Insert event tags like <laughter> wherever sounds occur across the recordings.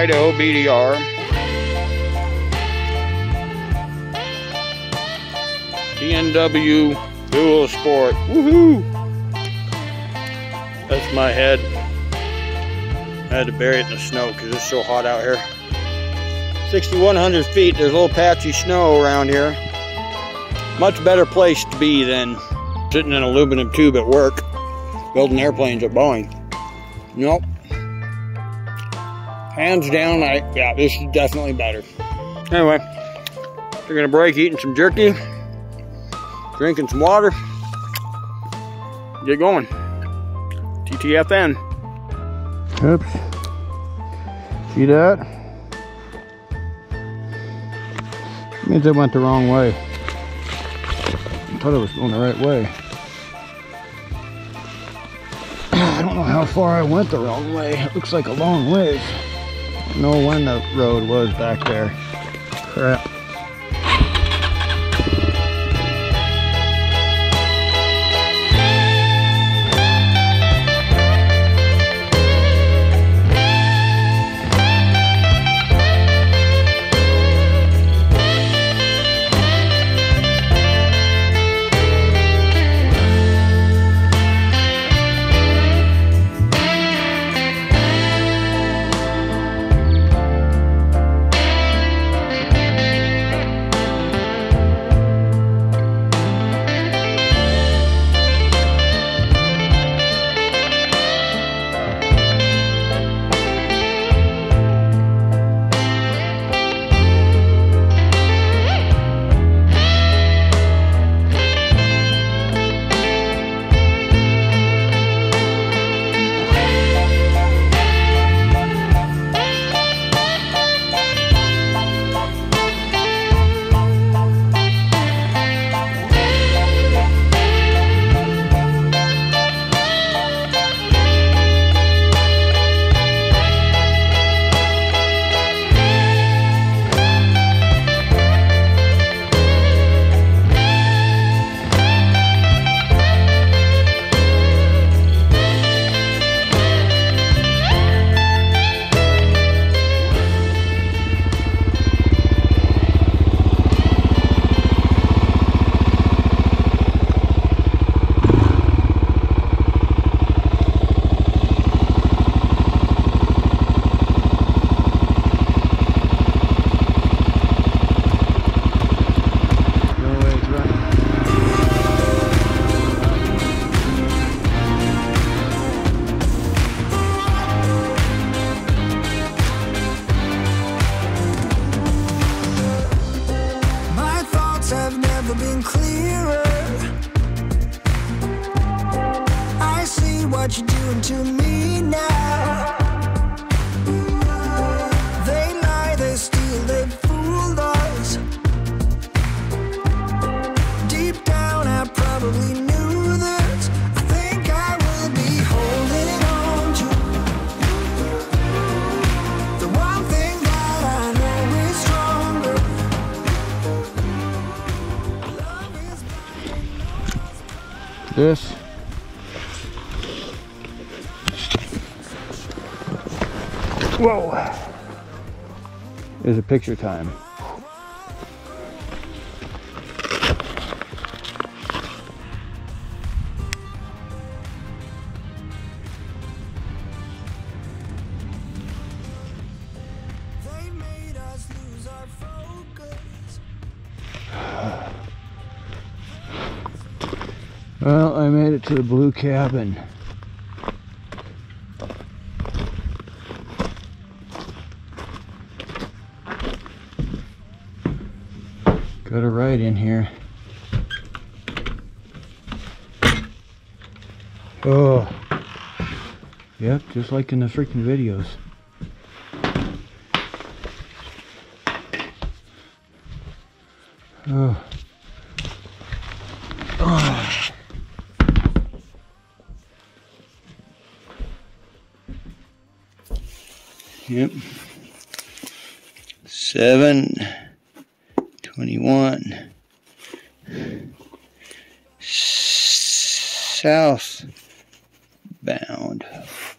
Idaho BDR. BMW Dual Sport. Woohoo! That's my head. I had to bury it in the snow because it's so hot out here. 6,100 feet, there's a little patchy snow around here. Much better place to be than sitting in an aluminum tube at work, building airplanes at Boeing. Nope. Hands down, I yeah, this is definitely better. Anyway, we're gonna break eating some jerky, drinking some water, get going. TTFN. Oops. See that? Means I went the wrong way. I thought I was going the right way. <clears throat> I don't know how far I went the wrong way. It looks like a long ways. Know when the road was back there. Crap. What you're doing to me now. They lie, they steal, they fooled us. Deep down, I probably knew. I think I will be holding on to the one thing that I know is stronger. This. Is a picture time. <sighs> Well, I made it to the blue cabin. Got a right in here. Oh. Yep, just like in the freaking videos. Oh. Yep. Seven South bound.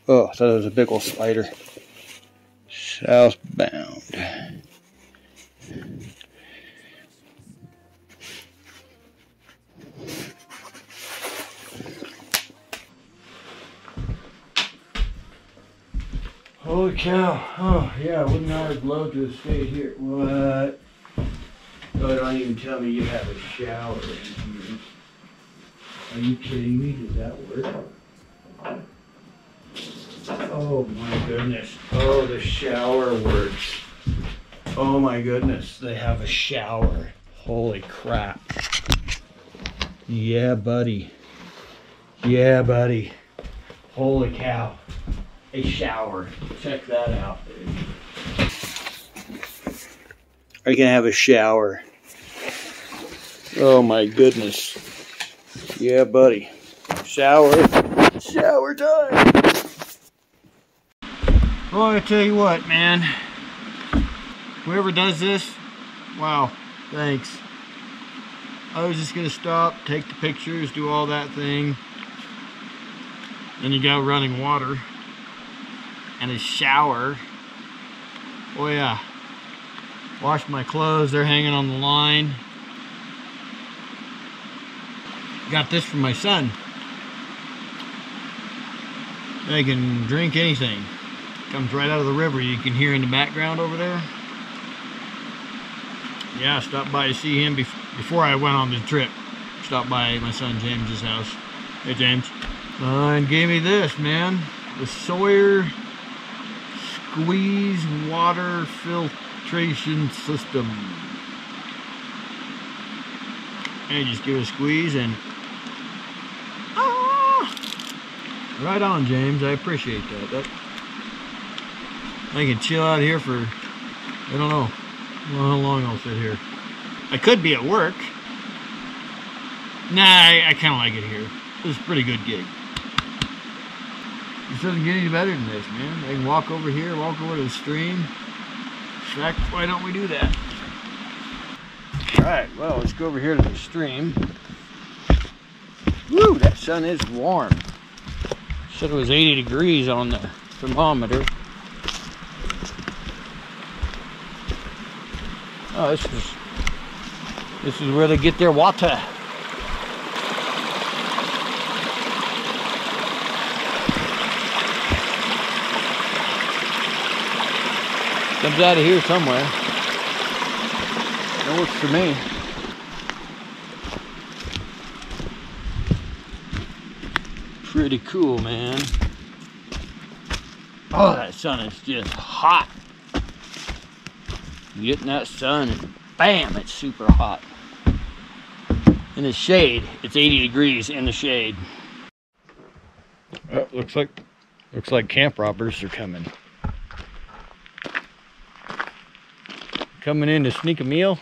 Oh, it was a big old spider. southbound. Holy cow. Oh, yeah, wouldn't I have loved to have stayed here? What? Oh, don't even tell me you have a shower in here. Are you kidding me? Did that work? Oh my goodness. Oh, the shower works. Oh my goodness. They have a shower. Holy crap. Yeah, buddy. Yeah, buddy. Holy cow. A shower. Check that out, dude. Are you gonna have a shower? Oh my goodness. Yeah, buddy. Shower. Shower time. Well, I tell you what, man. Whoever does this, wow, thanks. I was just gonna stop, take the pictures, do all that thing. Then you got running water and a shower. Oh yeah. Wash my clothes, they're hanging on the line. Got this from my son. They can drink anything. Comes right out of the river. You can hear in the background over there. Yeah, I stopped by to see him bef before I went on the trip. Stopped by my son James's house. Hey James. Uh, and gave me this, man. The Sawyer Squeeze Water Filtration System. And you just give it a squeeze and ah! Right on James. I appreciate that. that I can chill out here for I don't know. How long I'll sit here. I could be at work. Nah I, I kinda like it here. Is a pretty good gig. This doesn't get any better than this man. I can walk over here walk over to the stream. In fact why don't we do that? Alright, well, let's go over here to the stream. Woo, that sun is warm. Said it was 80 degrees on the thermometer. Oh, this is this is where they get their water. Comes out of here somewhere. That works for me. Pretty cool, man. Oh, that sun is just hot. You get in that sun and bam, it's super hot. In the shade, it's 80 degrees in the shade. Oh, looks like looks like camp robbers are coming. Coming in to sneak a meal.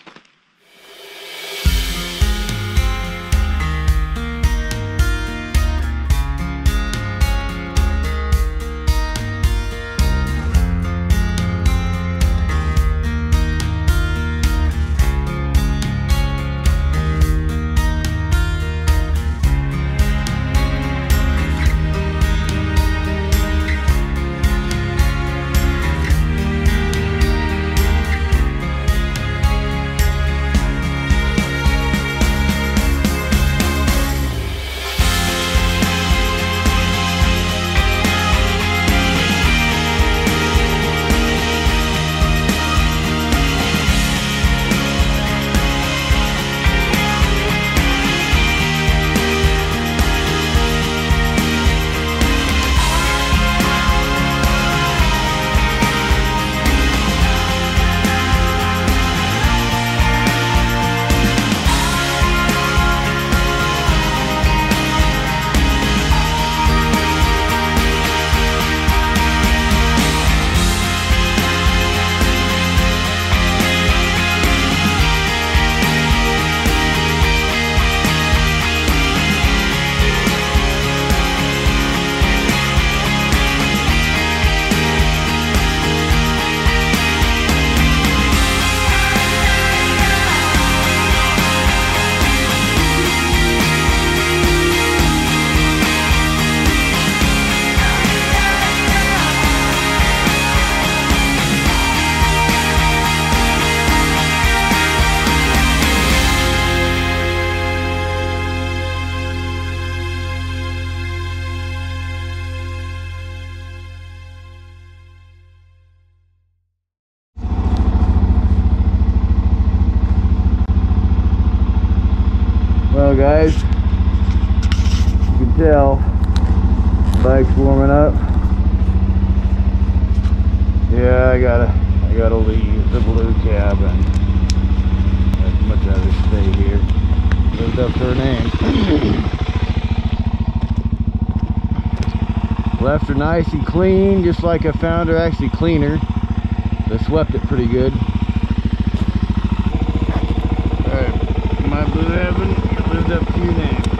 Left her nice and clean, just like I found her, actually cleaner. They swept it pretty good. Alright, my blue heaven lived up to your name.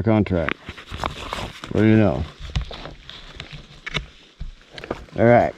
entire contract. What do you know? All right.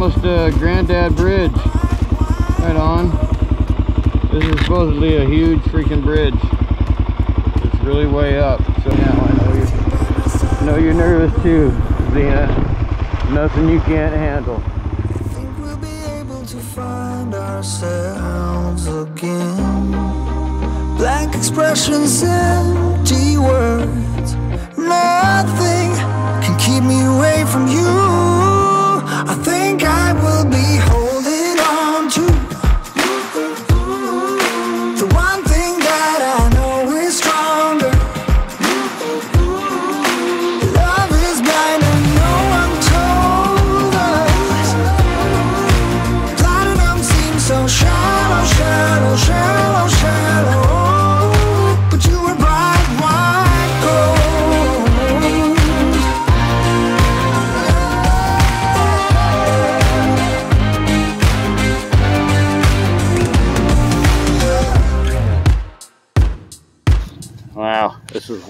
Almost to Granddad Bridge. Right on. This is supposedly a huge freaking bridge. It's really way up. So now I know you're, know you're nervous too, Zena. Nothing you can't handle. think we'll be able to find ourselves again. Blank expressions, empty words. Nothing can keep me away from you. I think I will be holding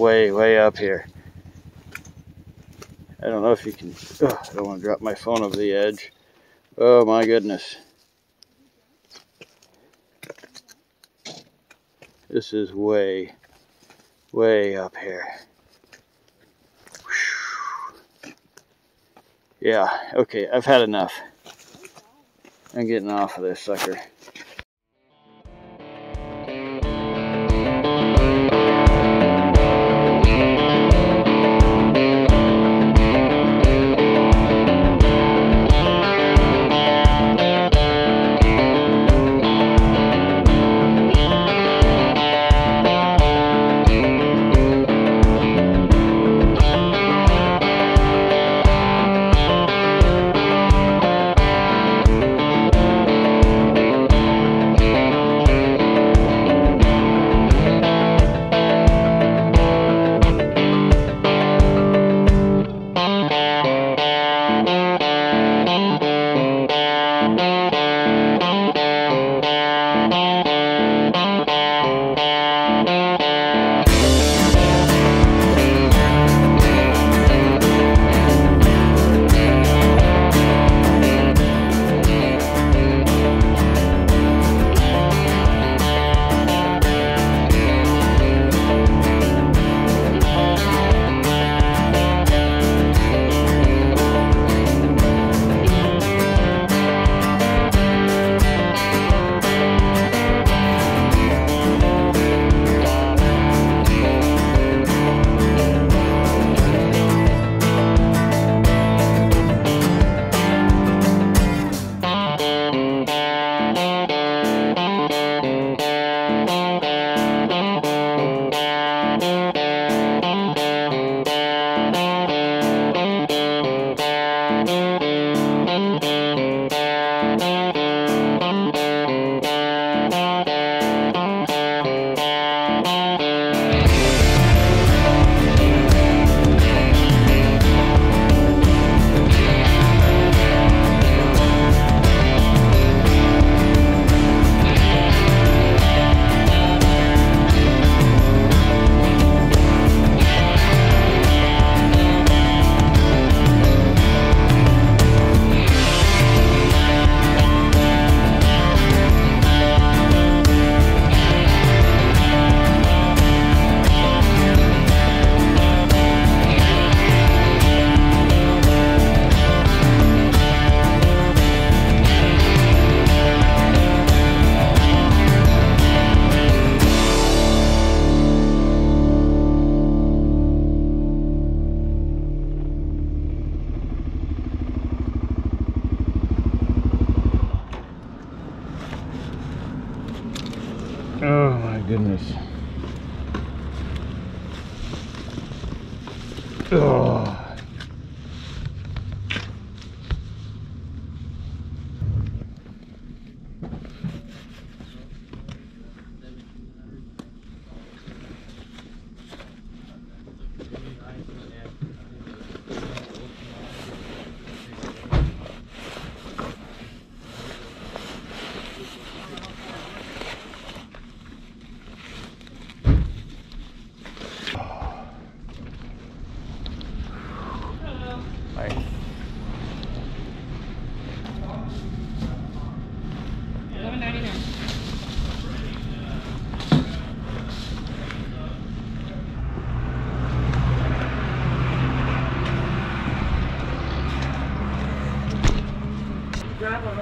way, way up here. I don't know if you can. I don't want to drop my phone over the edge. Oh my goodness. This is way, way up here. Yeah, okay, I've had enough. I'm getting off of this sucker.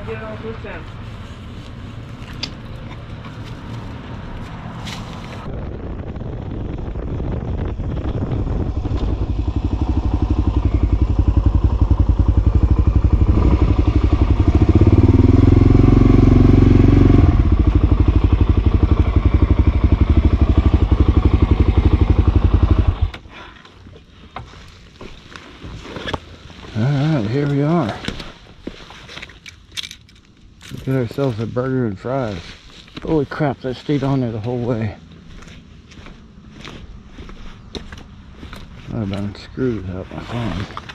venderam 1%. Ourselves a burger and fries. Holy crap, that stayed on there the whole way. I've been screwed without my phone.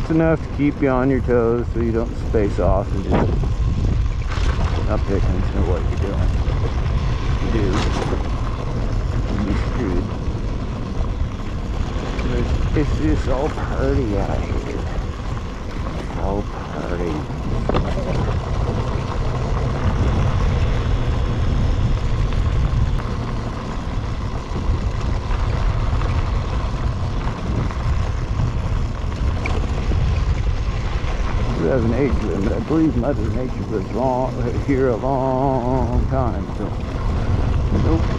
just enough to keep you on your toes so you don't space off and just not picking attention to what you're doing. You do, you'd be screwed. It's, it's just all pretty out here. So pretty. 7, 8, and I believe Mother Nature was long, here a long time, so, nope.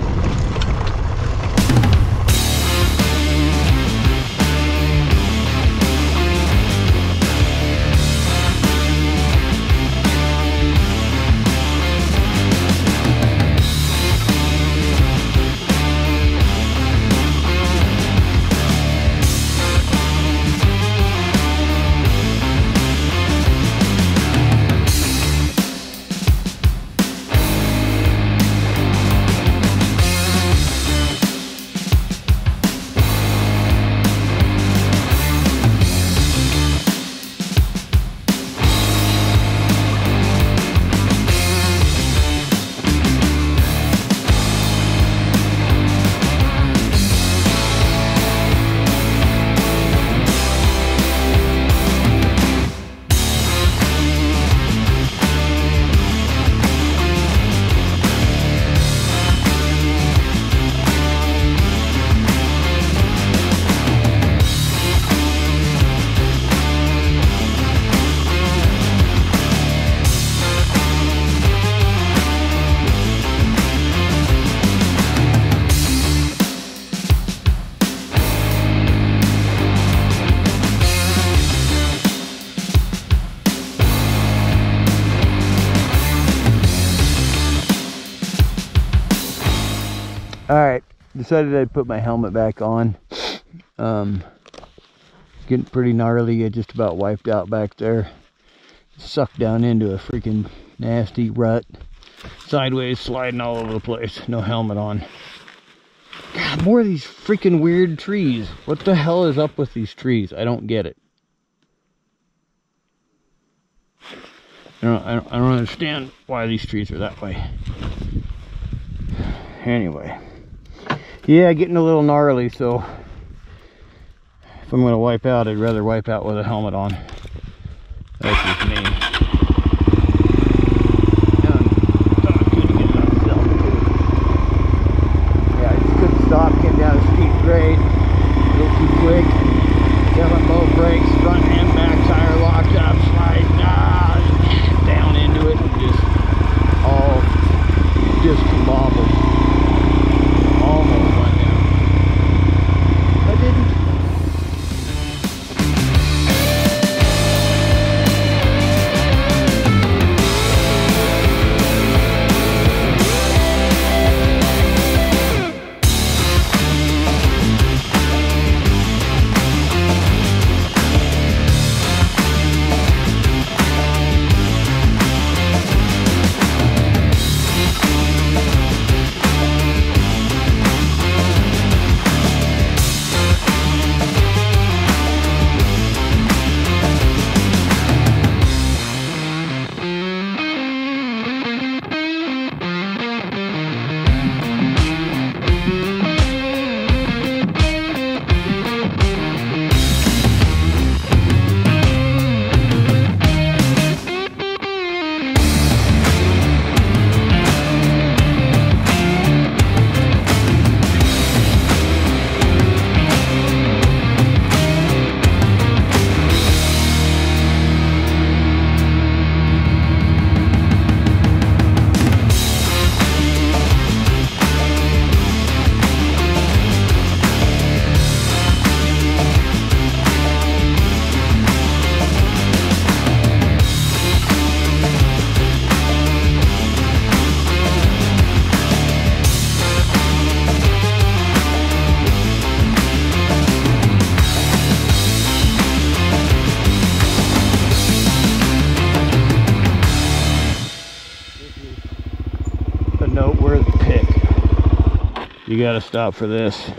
Decided I'd put my helmet back on. Um, getting pretty gnarly. I just about wiped out back there. Sucked down into a freaking nasty rut. Sideways, sliding all over the place. No helmet on. God, more of these freaking weird trees. What the hell is up with these trees? I don't get it. I don't, I don't, I don't understand why these trees are that way. Anyway. Yeah, getting a little gnarly, so if I'm gonna wipe out, I'd rather wipe out with a helmet on. gotta stop for this.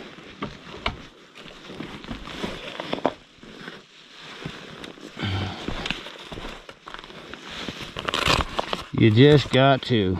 You just got to.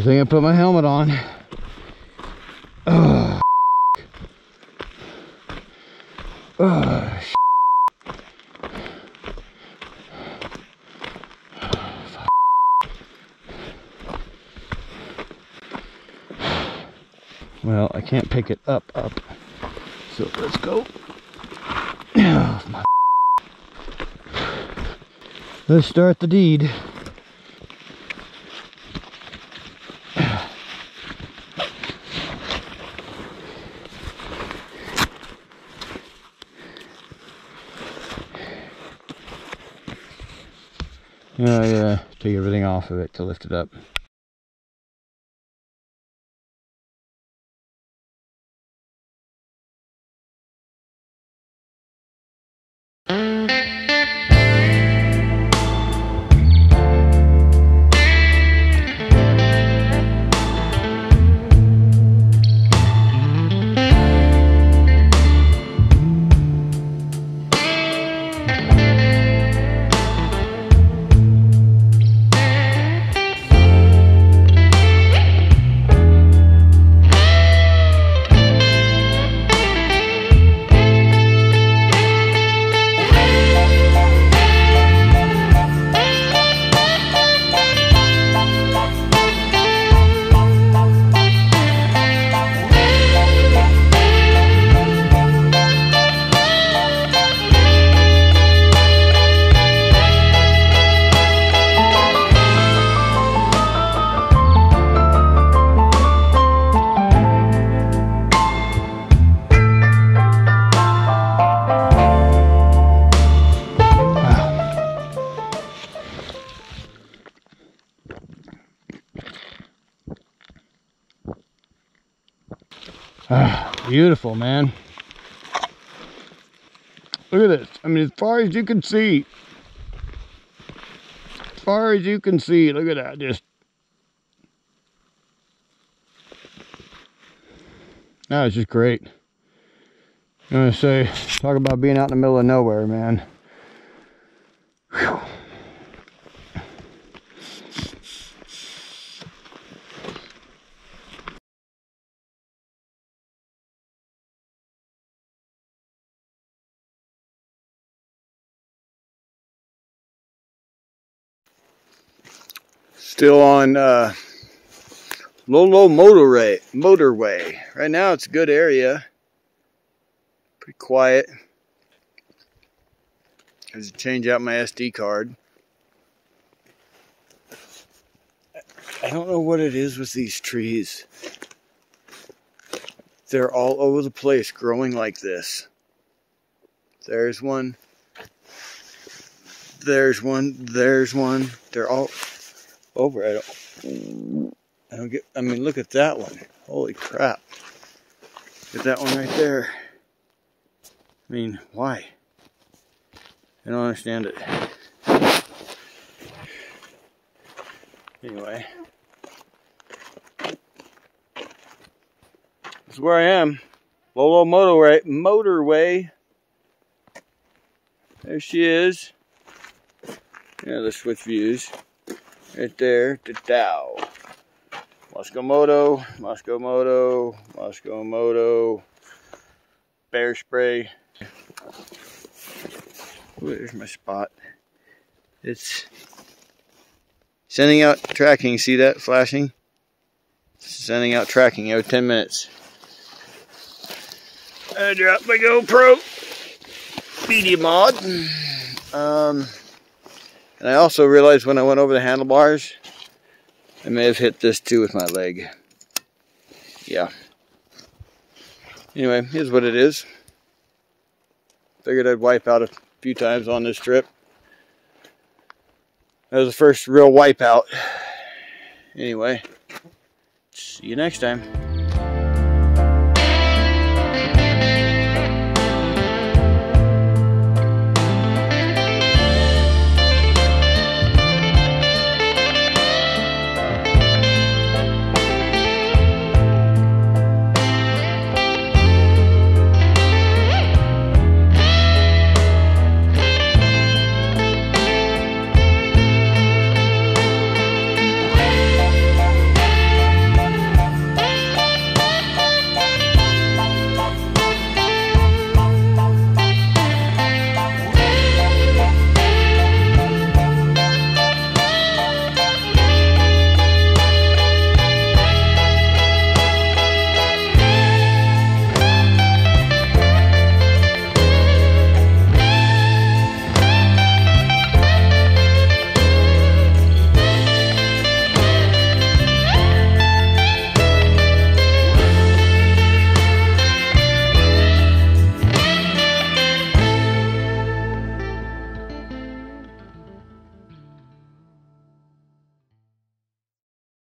Good thing I put my helmet on. Ugh. Ugh, Well, I can't pick it up, up. So let's go. <clears throat> Let's start the deed. Yeah, yeah. Take of it to lift it up. Ah, <sighs> beautiful, man. Look at this. I mean, as far as you can see, as far as you can see, look at that. Just that was just great. I'm gonna say, talk about being out in the middle of nowhere, man. Still on uh, Lolo motorway. Motorway. Right now, it's a good area. Pretty quiet. I to change out my SD card. I don't know what it is with these trees. They're all over the place growing like this. There's one. There's one. There's one. They're all over. I don't. I don't get. I mean, look at that one. Holy crap! Get that one right there. I mean, why? I don't understand it. Anyway, this is where I am. Lolo motorway. Motorway. There she is. Yeah, the switch views. Right there, to Dow. Mosko Moto, Mosko Moto, Mosko Moto, bear spray. There's my spot. It's sending out tracking. See that flashing? Sending out tracking every 10 minutes. I dropped my GoPro. Media mod. Um, and I also realized when I went over the handlebars, I may have hit this too with my leg. Yeah. Anyway, here's what it is. Figured I'd wipe out a few times on this trip. That was the first real wipeout. Anyway, see you next time.